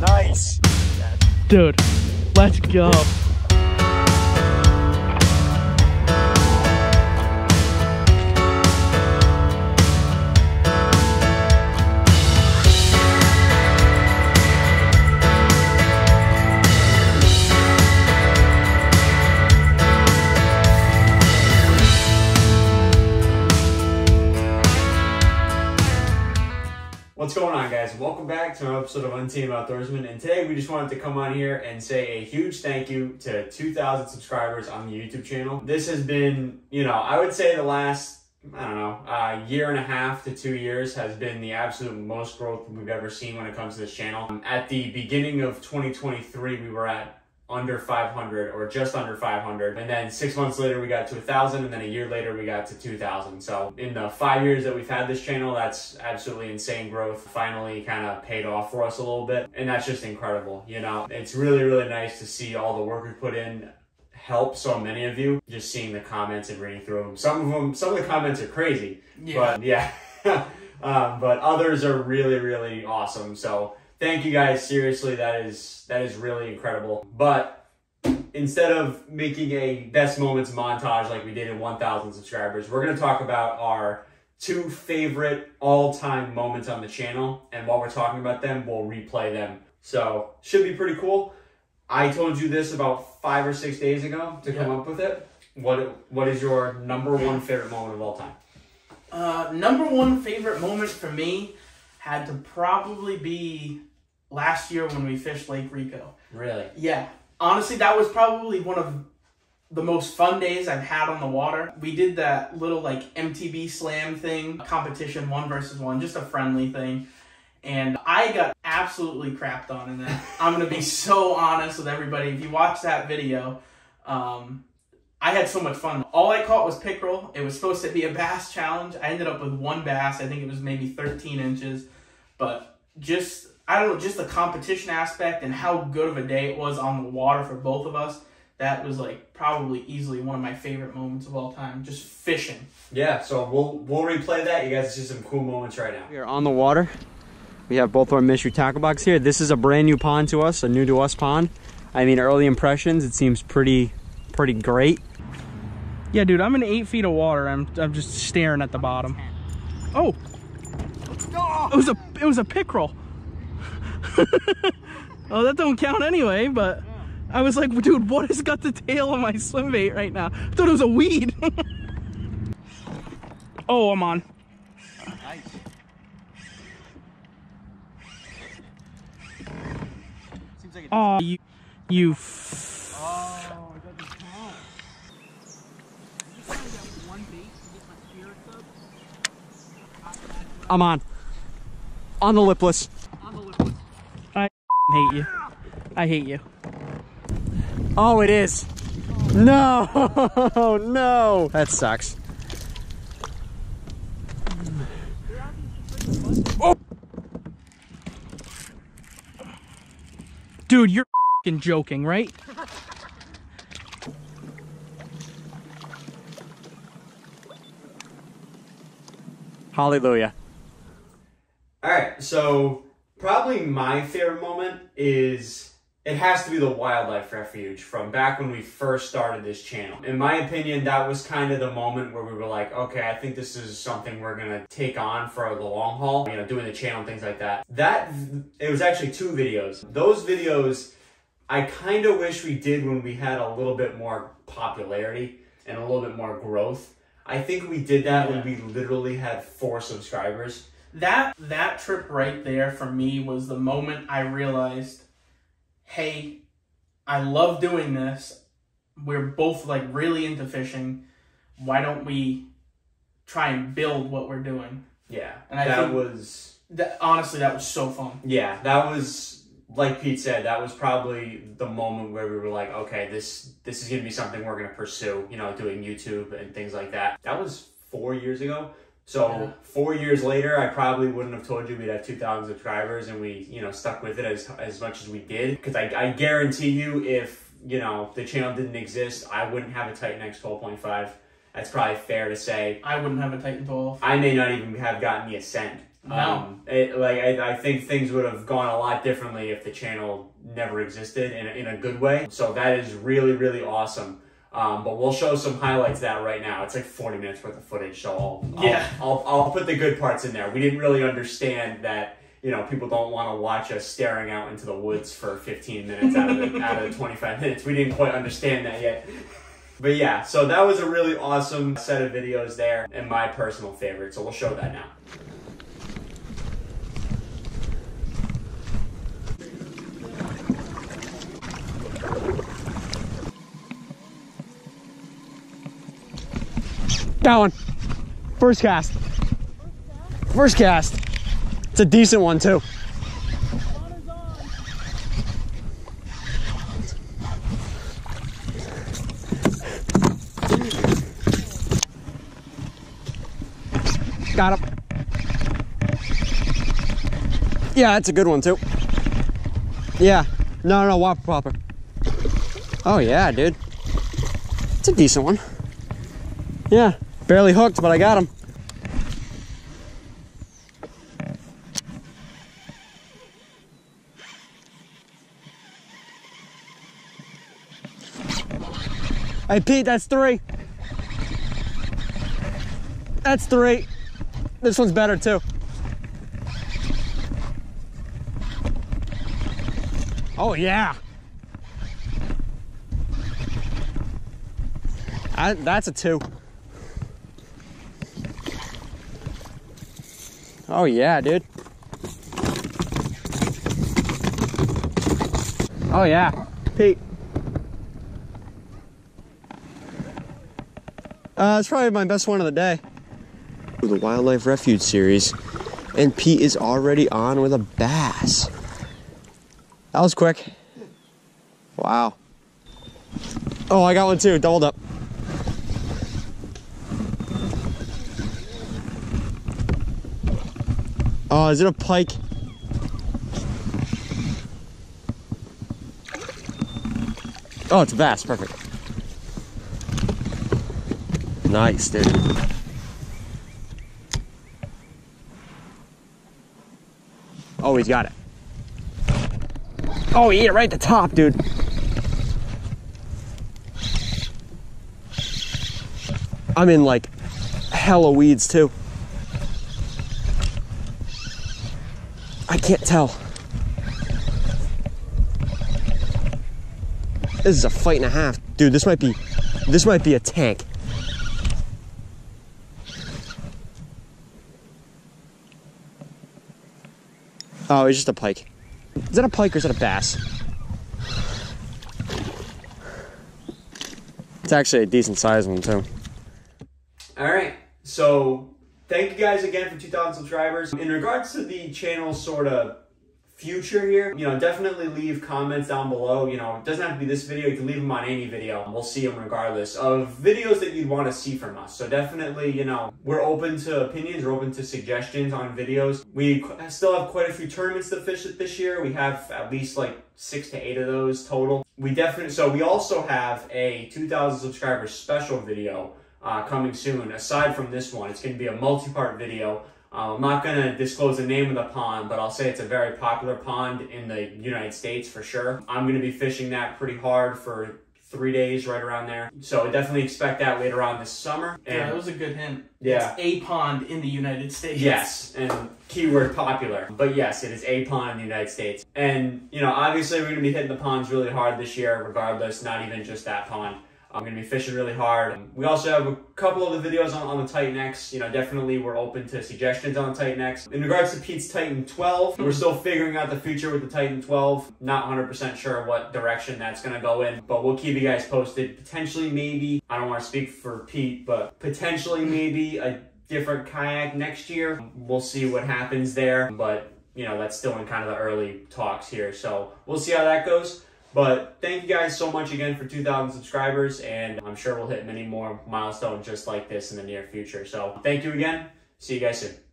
Nice. Dude, let's go. What's going on, guys? Welcome back to another episode of Untamed Outdoorsmen. And today we just wanted to come on here and say a huge thank you to 2,000 subscribers on the YouTube channel. This has been, you know, I would say the last, I don't know, uh, year and a half to two years has been the absolute most growth we've ever seen when it comes to this channel. At the beginning of 2023, we were at under 500 or just under 500 and then six months later we got to a thousand and then a year later we got to 2000 so in the five years that we've had this channel that's absolutely insane growth. Finally kind of paid off for us a little bit and that's just incredible you know? It's really really nice to see all the work we put in help so many of you. Just seeing the comments and reading through them some of them some of the comments are crazy but yeah. Um, but others are really really awesome. So thank you guys seriously that is that is really incredible. But instead of making a best moments montage like we did in 1000 subscribers we're going to talk about our two favorite all-time moments on the channel and while we're talking about them we'll replay them. So should be pretty cool. I told you this about five or six days ago to come up with it. What what is your number one favorite moment of all time? Uh, number one favorite moment for me had to probably be last year when we fished Lake Rico. really Yeah, honestly, that was probably one of the most fun days I've had on the water. We did that little like MTB slam thing, competition one versus one, just a friendly thing. And I got absolutely crapped on in that. I'm gonna be so honest with everybody. If you watch that video, um, I had so much fun. All I caught was pickerel. It was supposed to be a bass challenge. I ended up with one bass. I think it was maybe 13 inches. But just, I don't know, just the competition aspect and how good of a day it was on the water for both of us. That was like probably easily one of my favorite moments of all time. Just fishing. Yeah, so we'll we'll replay that. You guys see some cool moments right now. We are on the water. We have both our mystery tackle box here. This is a brand new pond to us, a new to us pond. I mean, early impressions, it seems pretty pretty great. Yeah, dude, I'm in eight feet of water. I'm, I'm just staring at the bottom. Oh, it was a it was a pickerel. oh, that don't count anyway. But I was like, dude, what has got the tail of my swim bait right now? I thought it was a weed. oh, I'm on. Nice. Oh, you, you. Oh. I'm on. On the lipless. Hate you. I hate you. Oh, it is. No, no. That sucks. Oh. Dude, you're joking, right? Hallelujah. All right, so probably my favorite moment is it has to be the wildlife refuge from back when we first started this channel. In my opinion, that was kind of the moment where we were like, okay, I think this is something we're gonna take on for the long haul, you know, doing the channel and things like that. That, it was actually two videos. Those videos, I kind of wish we did when we had a little bit more popularity and a little bit more growth. I think we did that when we literally had four subscribers. That that trip right there for me was the moment I realized, hey, I love doing this. We're both like really into fishing. Why don't we try and build what we're doing? Yeah, And I that was That honestly, that was so fun. yeah, that was like Pete said. That was probably the moment where we were like, okay, this this is gonna be something we're gonna pursue. You know, doing YouTube and things like that. That was four years ago. So Yeah. four years later, I probably wouldn't have told you we'd have two thousand subscribers, and we you know stuck with it as as much as we did. Because I I guarantee you, if you know the channel didn't exist, I wouldn't have a Titan X twelve point five. That's probably fair to say. I wouldn't have a Titan 12. I may not even have gotten the Ascend. No. Um, it, like I, I think things would have gone a lot differently if the channel never existed in a, in a good way. So that is really really awesome. Um, but we'll show some highlights of that right now. It's like 40 minutes worth of footage, so I'll, I'll, Yeah. I'll, I'll put the good parts in there. We didn't really understand that, you know, people don't want to watch us staring out into the woods for 15 minutes out of the, out of the 25 minutes. We didn't quite understand that yet. But yeah, so that was a really awesome set of videos there and my personal favorite. So we'll show that now. Got one. First cast. First cast. It's a decent one too. Got him. Yeah, that's a good one too. Yeah. No, no, whopper plopper. Oh yeah, dude. It's a decent one. Yeah, barely hooked, but I got him. Hey Pete, that's three. That's three. This one's better too. Oh yeah. I, that's a two. Oh yeah, dude. Oh yeah, Pete. Uh, it's probably my best one of the day. The Wildlife Refuge series, and Pete is already on with a bass. That was quick. Wow. Oh, I got one too, doubled up. Oh, is it a pike? Oh, it's a bass. Perfect. Nice, dude. Oh, he's got it. Oh, it right at the top, dude. I'm in like hella weeds too. I can't tell. This is a fight and a half. Dude, this might be this might be a tank. Oh, it's just a pike. Is that a pike or is that a bass? It's actually a decent sized one too. All right. So thank you guys again for 2,000 subscribers. In regards to the channel sort of future here, you know, definitely leave comments down below. You know, it doesn't have to be this video. You can leave them on any video. We'll see them regardless of videos that you'd want to see from us. So definitely, you know, we're open to opinions. We're open to suggestions on videos. We still have quite a few tournaments to fish this year. We have at least like six to eight of those total. We definitely, so we also have a 2,000 subscribers special video uh, coming soon. Aside from this one, it's going to be a multi-part video. Uh, I'm not going to disclose the name of the pond, but I'll say it's a very popular pond in the United States for sure. I'm going to be fishing that pretty hard for three days, right around there. So definitely expect that later on this summer. Yeah, And that was a good hint. Yeah. It's a pond in the United States. Yes, and keyword popular. But yes, it is a pond in the United States. And, you know, obviously we're going to be hitting the ponds really hard this year, regardless, not even just that pond. I'm going to be fishing really hard. Um, we also have a couple of the videos on, on the Titan X. You know, definitely we're open to suggestions on Titan X. In regards to Pete's Titan 12, we're still figuring out the future with the Titan 12. Not 100% sure what direction that's going to go in, but we'll keep you guys posted. Potentially, maybe, I don't want to speak for Pete, but potentially maybe a different kayak next year. We'll see what happens there, but you know, that's still in kind of the early talks here. So we'll see how that goes. But thank you guys so much again for 2,000 subscribers, and I'm sure we'll hit many more milestones just like this in the near future. So thank you again. See you guys soon.